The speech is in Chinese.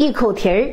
一口蹄儿